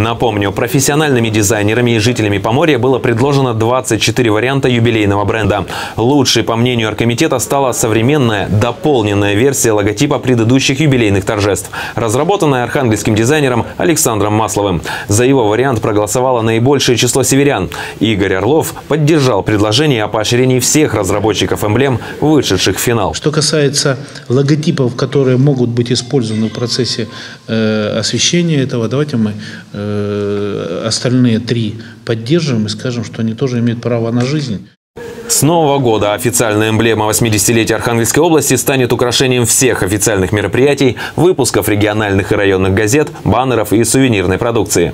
Напомню, профессиональными дизайнерами и жителями Поморья было предложено 24 варианта юбилейного бренда. Лучшей, по мнению оргкомитета, стала современная, дополненная версия логотипа предыдущих юбилейных торжеств, разработанная архангельским дизайнером Александром Масловым. За его вариант проголосовало наибольшее число северян. Игорь Орлов поддержал предложение о поощрении всех разработчиков эмблем, вышедших в финал. Что касается логотипов, которые могут быть использованы в процессе э, освещения этого, давайте мы э, остальные три поддержим и скажем, что они тоже имеют право на жизнь. С нового года официальная эмблема 80-летия Архангельской области станет украшением всех официальных мероприятий, выпусков региональных и районных газет, баннеров и сувенирной продукции.